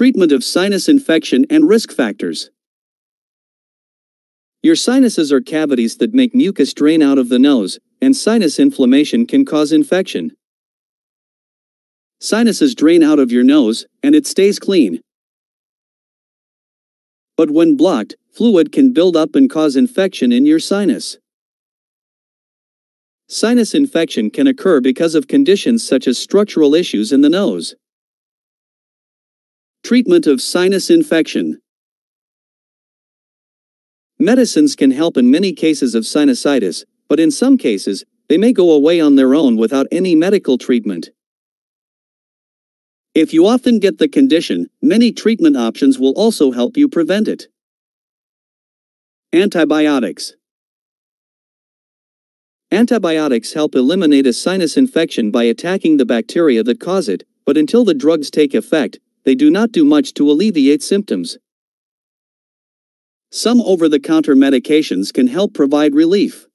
Treatment of sinus infection and risk factors. Your sinuses are cavities that make mucus drain out of the nose, and sinus inflammation can cause infection. Sinuses drain out of your nose, and it stays clean. But when blocked, fluid can build up and cause infection in your sinus. Sinus infection can occur because of conditions such as structural issues in the nose. Treatment of sinus infection. Medicines can help in many cases of sinusitis, but in some cases, they may go away on their own without any medical treatment. If you often get the condition, many treatment options will also help you prevent it. Antibiotics. Antibiotics help eliminate a sinus infection by attacking the bacteria that cause it, but until the drugs take effect, they do not do much to alleviate symptoms. Some over-the-counter medications can help provide relief.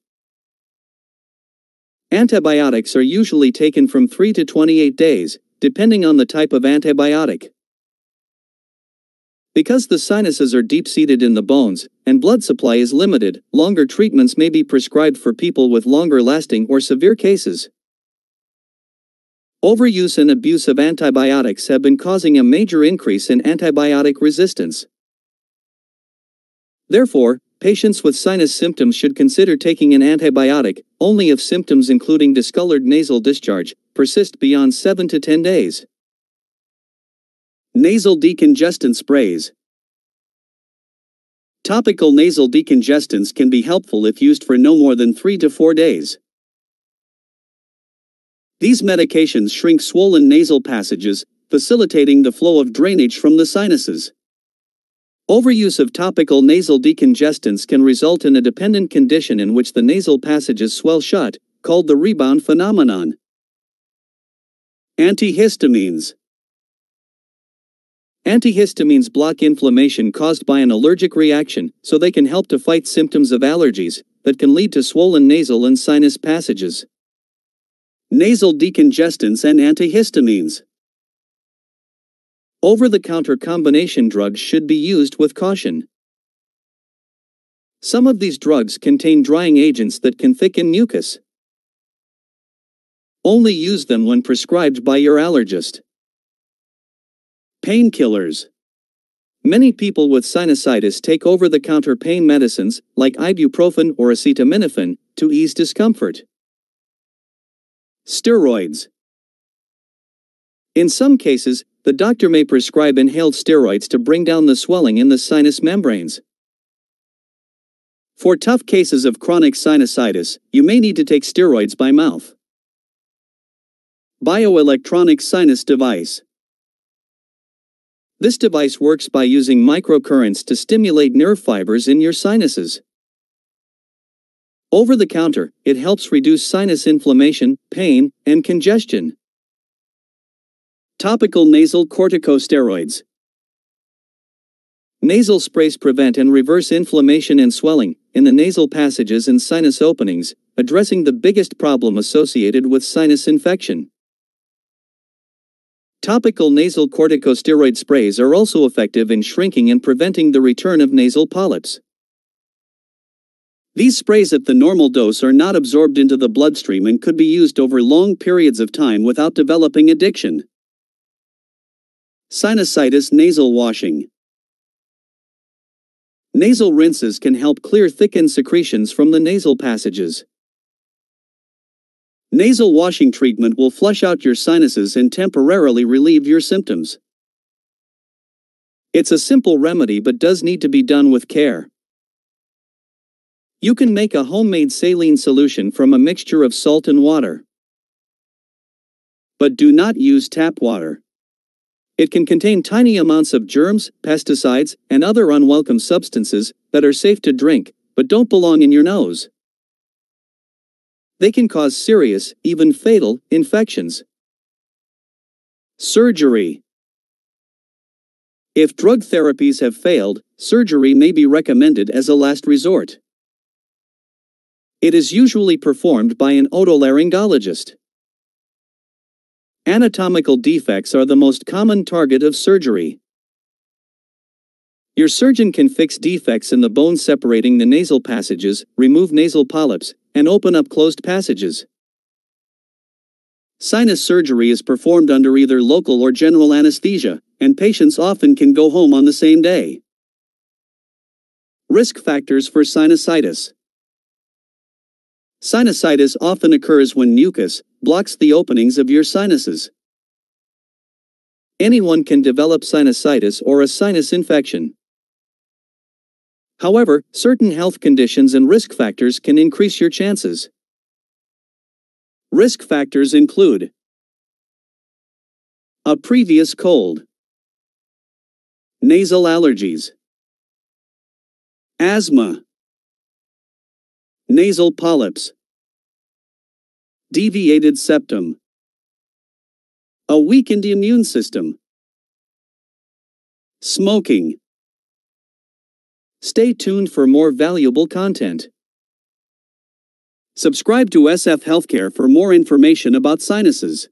Antibiotics are usually taken from 3 to 28 days, depending on the type of antibiotic. Because the sinuses are deep-seated in the bones, and blood supply is limited, longer treatments may be prescribed for people with longer-lasting or severe cases. Overuse and abuse of antibiotics have been causing a major increase in antibiotic resistance. Therefore, patients with sinus symptoms should consider taking an antibiotic only if symptoms including discolored nasal discharge persist beyond 7 to 10 days. Nasal decongestant sprays. Topical nasal decongestants can be helpful if used for no more than 3 to 4 days. These medications shrink swollen nasal passages, facilitating the flow of drainage from the sinuses. Overuse of topical nasal decongestants can result in a dependent condition in which the nasal passages swell shut, called the rebound phenomenon. Antihistamines Antihistamines block inflammation caused by an allergic reaction, so they can help to fight symptoms of allergies that can lead to swollen nasal and sinus passages. Nasal decongestants and antihistamines. Over-the-counter combination drugs should be used with caution. Some of these drugs contain drying agents that can thicken mucus. Only use them when prescribed by your allergist. Painkillers. Many people with sinusitis take over-the-counter pain medicines, like ibuprofen or acetaminophen, to ease discomfort. Steroids. In some cases, the doctor may prescribe inhaled steroids to bring down the swelling in the sinus membranes. For tough cases of chronic sinusitis, you may need to take steroids by mouth. Bioelectronic sinus device. This device works by using microcurrents to stimulate nerve fibers in your sinuses. Over the counter, it helps reduce sinus inflammation, pain, and congestion. Topical nasal corticosteroids. Nasal sprays prevent and reverse inflammation and swelling in the nasal passages and sinus openings, addressing the biggest problem associated with sinus infection. Topical nasal corticosteroid sprays are also effective in shrinking and preventing the return of nasal polyps. These sprays at the normal dose are not absorbed into the bloodstream and could be used over long periods of time without developing addiction. Sinusitis nasal washing. Nasal rinses can help clear thickened secretions from the nasal passages. Nasal washing treatment will flush out your sinuses and temporarily relieve your symptoms. It's a simple remedy but does need to be done with care. You can make a homemade saline solution from a mixture of salt and water. But do not use tap water. It can contain tiny amounts of germs, pesticides, and other unwelcome substances that are safe to drink, but don't belong in your nose. They can cause serious, even fatal, infections. Surgery. If drug therapies have failed, surgery may be recommended as a last resort. It is usually performed by an otolaryngologist. Anatomical defects are the most common target of surgery. Your surgeon can fix defects in the bone separating the nasal passages, remove nasal polyps, and open up closed passages. Sinus surgery is performed under either local or general anesthesia, and patients often can go home on the same day. Risk factors for sinusitis. Sinusitis often occurs when mucus blocks the openings of your sinuses. Anyone can develop sinusitis or a sinus infection. However, certain health conditions and risk factors can increase your chances. Risk factors include a previous cold, nasal allergies, asthma, nasal polyps, deviated septum, a weakened immune system, smoking. Stay tuned for more valuable content. Subscribe to SF Healthcare for more information about sinuses.